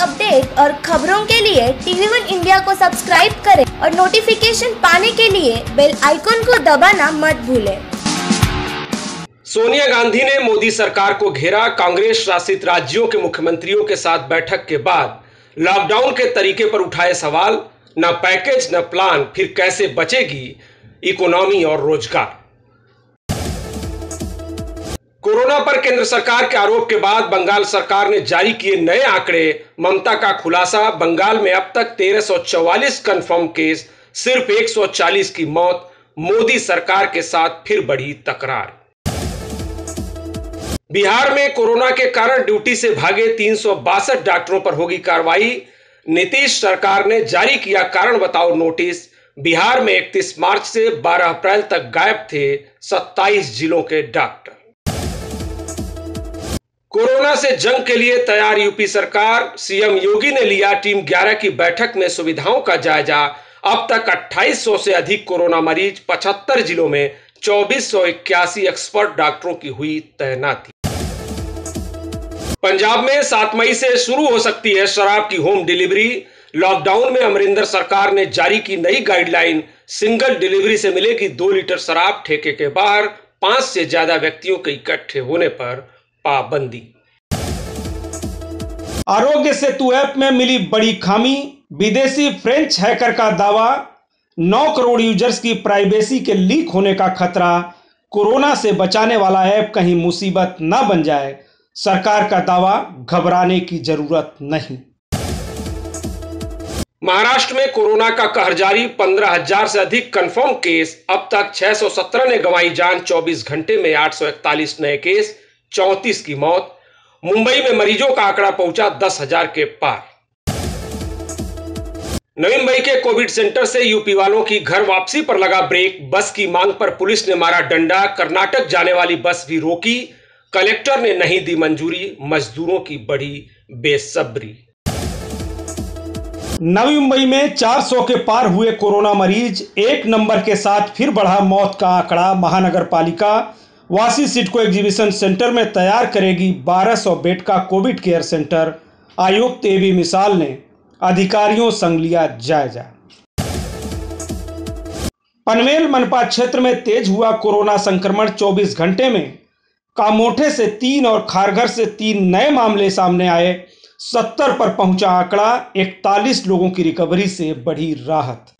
Update और खबरों के लिए टीवी वन इंडिया को सब्सक्राइब करें और नोटिफिकेशन पाने के लिए बेल आइकॉन को दबाना मत भूलें। सोनिया गांधी ने मोदी सरकार को घेरा कांग्रेस शासित राज्यों के मुख्यमंत्रियों के साथ बैठक के बाद लॉकडाउन के तरीके पर उठाए सवाल, न पैकेज न प्लान फिर कैसे बचेगी इकोनॉमी और रोज़गार? कोरोना पर केंद्र सरकार के आरोप के बाद बंगाल सरकार ने जारी किए नए आंकड़े। ममता का खुलासा, बंगाल में अब तक 1344 कंफर्म केस सिर्फ़ 140 की मौत, मोदी सरकार के साथ फिर बढ़ी तकरार। बिहार में कोरोना के कारण ड्यूटी से भागे तीन सौ बासठ डॉक्टरों पर होगी कार्रवाई। नीतीश सरकार ने जारी किया कारण बताओ नोटिस। बिहार में 31 मार्च से 12 अप्रैल तक गायब थे 27 जिलों के डॉक्टर। कोरोना से जंग के लिए तैयार यूपी सरकार, सीएम योगी ने लिया टीम 11 की बैठक में सुविधाओं का जायजा। अब तक 2800 से अधिक कोरोना मरीज़ 75 जिलों में चौबीस एक्सपर्ट डॉक्टरों की हुई तैनाती। पंजाब में 7 मई से शुरू हो सकती है शराब की होम डिलीवरी। लॉकडाउन में अमरिंदर सरकार ने जारी की नई गाइडलाइन। सिंगल डिलीवरी से मिलेगी दो लीटर शराब, ठेके के बाहर। पाँच से ज़्यादा व्यक्तियों के इकट्ठे होने पर पाबंदी। आरोग्य सेतु ऐप में मिली बड़ी खामी। विदेशी फ्रेंच हैकर का दावा 9 करोड़ यूज़र्स की प्राइवेसी के लीक होने का खतरा, कोरोना से बचाने वाला ऐप कहीं मुसीबत न बन जाए। सरकार का दावा, घबराने की ज़रूरत नहीं। महाराष्ट्र में कोरोना का कहर जारी, पंद्रह हज़ार से अधिक कंफर्म केस अब तक 617 ने गंवाई जान 24 घंटे में 841 नए केस चौंतीस की मौत, मुंबई में मरीजों का आंकड़ा पहुँचा दस हज़ार के पार। नवी मुंबई के कोविड सेंटर से यूपी वालों की घर वापसी पर लगा ब्रेक, बस की मांग पर पुलिस ने मारा डंडा, कर्नाटक जाने वाली बस भी रोकी, कलेक्टर ने नहीं दी मंजूरी, मजदूरों की बड़ी बेसब्री। नवी मुंबई में 400 के पार हुए कोरोना मरीज़, एक नंबर के साथ फिर बढ़ा मौत का आंकड़ा महानगर पालिका वासी सिटको एग्जीबिशन सेंटर में तैयार करेगी 1200 बेड का कोविड केयर सेंटर। आयुक्त ए बी मिसाल ने अधिकारियों संग लिया जायजा। पनवेल मनपा क्षेत्र में तेज हुआ कोरोना संक्रमण 24 घंटे में। कामोठे से तीन और खारघर से तीन नए मामले सामने आए। 70 पर पहुँचा आंकड़ा 41 लोगों की रिकवरी से बढ़ी राहत।